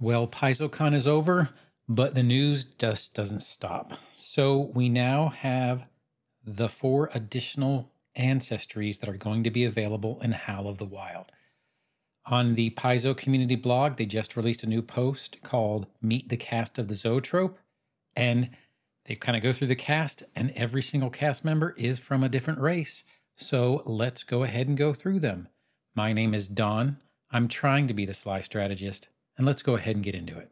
Well, PaizoCon is over, but the news just doesn't stop. So we now have the four additional ancestries that are going to be available in Howl of the Wild. On the Paizo community blog, they just released a new post called Meet the Cast of the Zoetrope. And they kind of go through the cast, and every single cast member is from a different race. So let's go ahead and go through them. My name is Don. I'm trying to be the sly strategist and let's go ahead and get into it.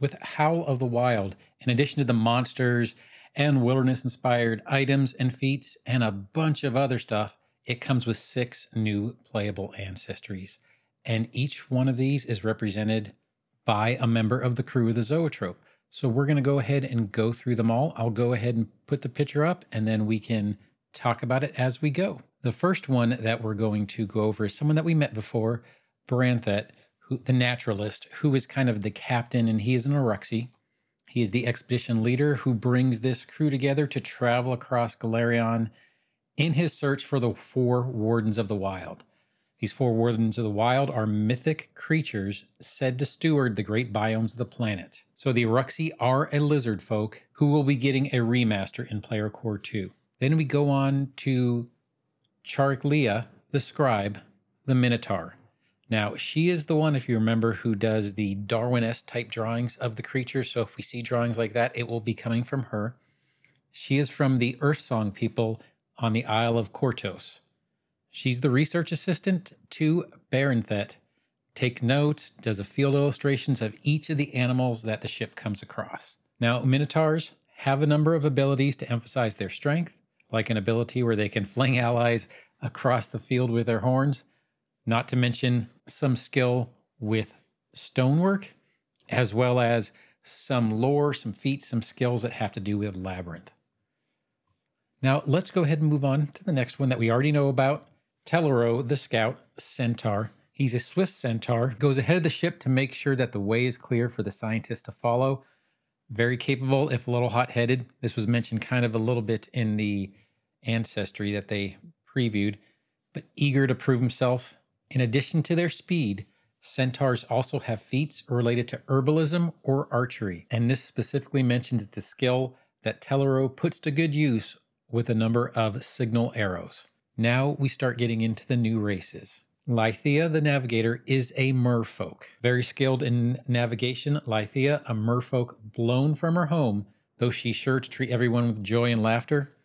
With Howl of the Wild, in addition to the monsters and wilderness inspired items and feats and a bunch of other stuff, it comes with six new playable ancestries. And each one of these is represented by a member of the crew of the Zoetrope. So we're going to go ahead and go through them all. I'll go ahead and put the picture up and then we can talk about it as we go. The first one that we're going to go over is someone that we met before, Baranthet, who, the naturalist, who is kind of the captain, and he is an Iruxi. He is the expedition leader who brings this crew together to travel across Golarion in his search for the four Wardens of the Wild. These four Wardens of the Wild are mythic creatures said to steward the great biomes of the planet. So the Iruxi are a lizard folk who will be getting a remaster in Player Core 2. Then we go on to Chariclea, the scribe, the Minotaur. Now, she is the one, if you remember, who does the Darwin-esque type drawings of the creatures. So if we see drawings like that, it will be coming from her. She is from the Earth Song people on the Isle of Kortos. She's the research assistant to Barenthet. Take notes, does a field illustrations of each of the animals that the ship comes across. Now, Minotaurs have a number of abilities to emphasize their strength, like an ability where they can fling allies across the field with their horns not to mention some skill with stonework, as well as some lore, some feats, some skills that have to do with Labyrinth. Now, let's go ahead and move on to the next one that we already know about Telero, the scout centaur. He's a swift centaur, goes ahead of the ship to make sure that the way is clear for the scientists to follow. Very capable, if a little hot headed. This was mentioned kind of a little bit in the ancestry that they previewed, but eager to prove himself in addition to their speed, centaurs also have feats related to herbalism or archery, and this specifically mentions the skill that Telero puts to good use with a number of signal arrows. Now we start getting into the new races. Lythea the Navigator is a merfolk. Very skilled in navigation, Lythea, a merfolk blown from her home, though she's sure to treat everyone with joy and laughter.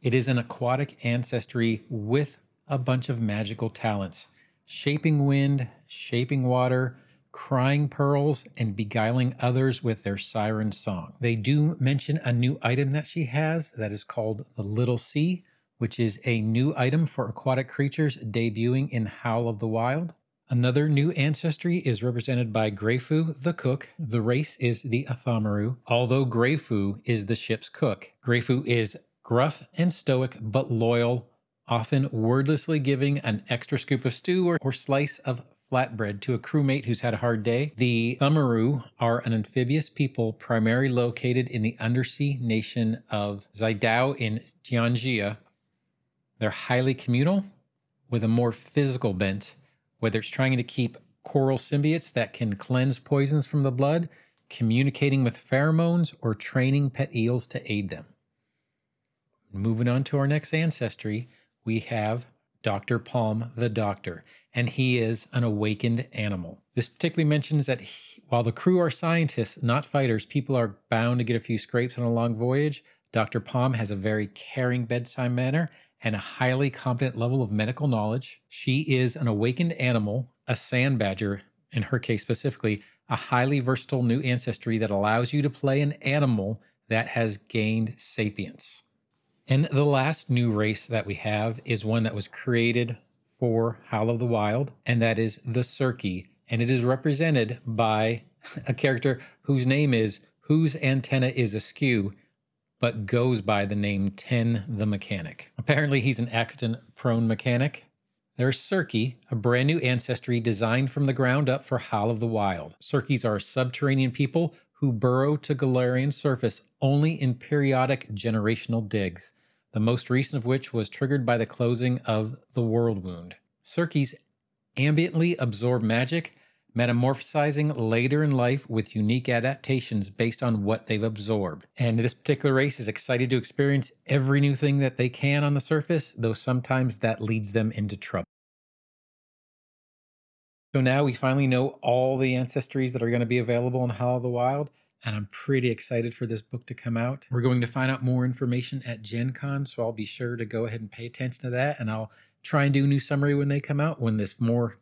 It is an aquatic ancestry with a bunch of magical talents shaping wind, shaping water, crying pearls, and beguiling others with their siren song. They do mention a new item that she has that is called the Little Sea, which is a new item for aquatic creatures debuting in Howl of the Wild. Another new ancestry is represented by Greyfu, the cook. The race is the Athamaru, although Greyfu is the ship's cook. Greyfu is gruff and stoic, but loyal, often wordlessly giving an extra scoop of stew or, or slice of flatbread to a crewmate who's had a hard day. The Athamaru are an amphibious people primarily located in the undersea nation of Zaidao in Tian Xia. They're highly communal with a more physical bent, whether it's trying to keep coral symbiotes that can cleanse poisons from the blood, communicating with pheromones, or training pet eels to aid them. Moving on to our next ancestry, we have Dr. Palm the Doctor, and he is an awakened animal. This particularly mentions that he, while the crew are scientists, not fighters, people are bound to get a few scrapes on a long voyage. Dr. Palm has a very caring bedside manner and a highly competent level of medical knowledge. She is an awakened animal, a sand badger, in her case specifically, a highly versatile new ancestry that allows you to play an animal that has gained sapience. And the last new race that we have is one that was created for Howl of the Wild, and that is the Surki. And it is represented by a character whose name is Whose Antenna is Askew, but goes by the name Ten the Mechanic. Apparently, he's an accident prone mechanic. There's Surki, a brand new ancestry designed from the ground up for Howl of the Wild. Surkis are subterranean people who burrow to Golarion surface only in periodic generational digs the most recent of which was triggered by the closing of the World Wound. Surkis ambiently absorb magic, metamorphosizing later in life with unique adaptations based on what they've absorbed. And this particular race is excited to experience every new thing that they can on the surface, though sometimes that leads them into trouble. So now we finally know all the ancestries that are going to be available in Howl of the Wild, and I'm pretty excited for this book to come out. We're going to find out more information at Gen Con, so I'll be sure to go ahead and pay attention to that, and I'll try and do a new summary when they come out, when this more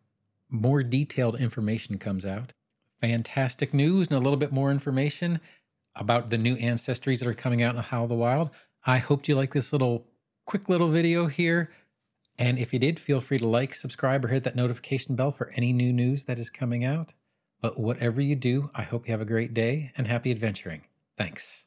more detailed information comes out. Fantastic news and a little bit more information about the new ancestries that are coming out in Howl of the Wild. I hope you like this little quick little video here. And if you did, feel free to like, subscribe, or hit that notification bell for any new news that is coming out. But whatever you do, I hope you have a great day and happy adventuring. Thanks.